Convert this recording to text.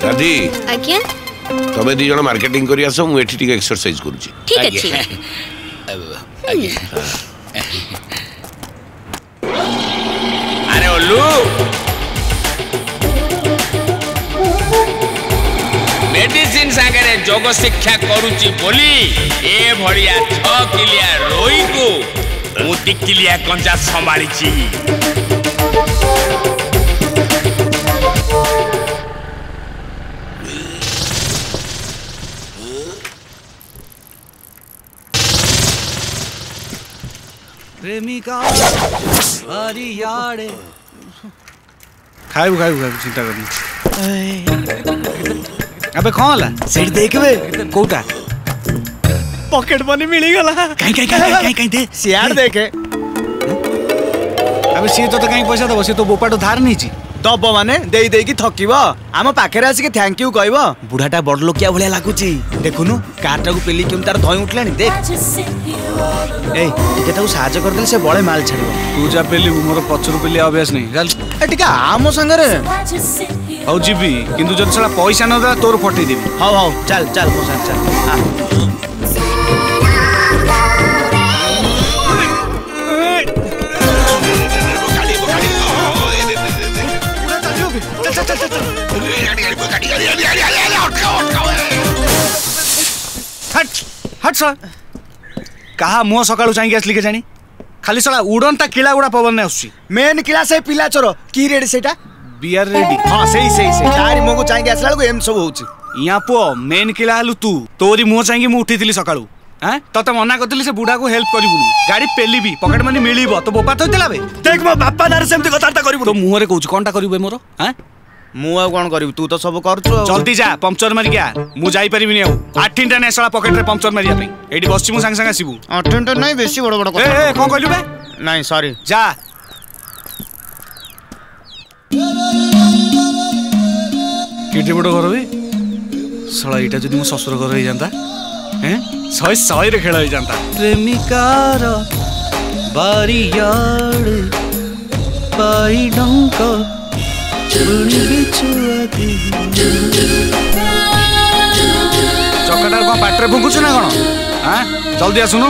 दादी आज्ञा तमे दि जण मार्केटिंग करियासो मु एठी टिक एक्सरसाइज करूची ठीक अछि आज्ञा যোগ শিক্ষা করুছি বলি এভাবে ছকিলিয়া রইকু মু তিকিলিয়া কঞ্জা সম্ভাড়িছি প্রেমিকা আরে ইয়ারে খাইব খাইব খাইব চিন্তা করনি ಅಬೆ ಕಾಲ ಸೆಟ್ ದೇಕವೆ ಕೋಟ ಪಾಕೆಟ್ ಮನಿ ಮಿಳಿಗಲ್ಲ ಕೈ ಕೈ ಕೈ ಕೈ ಕೈ ದೇ ಸಿಯಾರ್ ದೇಕೆ ಅಬೆ ಸಿ ತೋತ ಕೈ ಪೈಸಾ ದಬ ಸಿ ತೋ ಬೋಪಾಟು ಧಾರ ನೀಚಿ ଦବ ମାନେ ଦେଇ ଦେଇକି ଥକିବ ଆମ ପାଖରେ ଆସିକି ଥ୍ୟାଙ୍କ ୟୁ କହିବ ବୁଢାଟା ବଡ଼ ଲୋକିଆ ଭଳିଆ ଲାଗୁଛି ଦେଖୁନୁ କାର୍ଟାକୁ ପେଲି କେମିତି ତାର ଧଇଁ ଉଠିଲାଣି ଦେଖ ଏଇ ଟିକେ ତାକୁ ସାହାଯ୍ୟ କରିଦେଲେ ସେ ବଳେ ମାଲ ଛାଡ଼ିବ ତୁ ଯା ପେଲିବୁ ମୋର ପଛରୁ ପେଲିଆ ଅଭ୍ୟାସ ନାହିଁ ଟିକେ ଆମ ସାଙ୍ଗରେ हाउ जी किंतु पैसा न दे तोर फटै देबी हाउ हाउ चल चल मो चल कहा मुह सकाळू चाहिए आसली के जानी खाली सला उड़ंता किला गुड़ा पवन ने आसुची मेन किला से पिला चोर की रेड सेटा ବିଆର ରେଡି ହଁ ସେଇ ସେଇ ସେଇ ତାରି ମୁହଁକୁ ଚାହିଁକି ଆସିଲା ବେଳକୁ ଏମିତି ସବୁ ହଉଛି ଇୟା ପୁଅ ମେନ୍ କିଳା ହେଲୁ ତୁ ତୋରି ମୁହଁ ଚାହିଁକି ମୁଁ ଉଠିଥିଲି ସକାଳୁ ହଁ ତତେ ମନା କରିଥିଲି ସେ ବୁଢାକୁ ହେଲ୍ପ କରିବୁନି ଗାଡି ପେଲିବି ପକେଟ ମନି ମିଳିବ ତୋ ବୋପା ତ ହେଇଥିଲା ବେ ଦେଖ ମୋ ବାପା ନାଁରେ ସେମିତି କଥାବାର୍ତ୍ତା କରିବୁ ତୋ ମୁହଁରେ କହୁଛୁ କଣଟା କରିବୁ ମୋର ହଁ ମୁଁ ଆଉ କଣ କରିବି ତୁ ତ ସବୁ କରୁଛୁ ଜଲ୍ଦି ଯା ପମ୍ପଚର ମାରିକି ଆ ମୁଁ ଯାଇପାରିବିନି ଆଉ ଆଠିନଟା ନାଇଁ ଶଳା ପକେଟରେ ପମ୍ପଚର ମାରିବା ପାଇଁ ଏଇଠି ବସିଛି ମୁଁ ସାଙ୍ଗେ ସାଙ୍ଗେ ଆସିବୁ ଆଠିନଟା ନାଇଁ ବେଶୀ ବଡ ବଡ କଥା କଣ କହିଲୁ ବେ ନାଇଁ ସରି ଯା কেটে বড় ঘর বে শালা এটা যদি মো শ্বশুর ঘর হয়ে যাতা হ্যাঁ শহে শহের খেলা হয়ে যাতা প্রেমিকার বারিয়ার পাই ডঙ্কা ଚକାଟା କ'ଣ ପାଟିରେ ଫୁଙ୍କୁଛୁ ନା କ'ଣ ହଁ ଜଲ୍ଦି ଆସୁନୁ